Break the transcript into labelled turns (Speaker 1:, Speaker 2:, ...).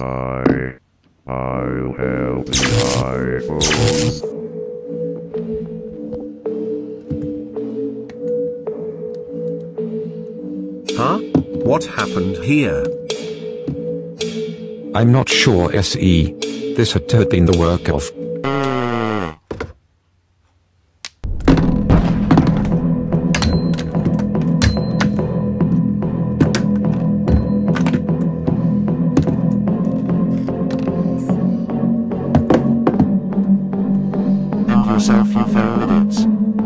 Speaker 1: I'll help the iPhones.
Speaker 2: Huh? What happened here?
Speaker 3: I'm not sure SE. This had been the work of.
Speaker 4: yourself your favorites.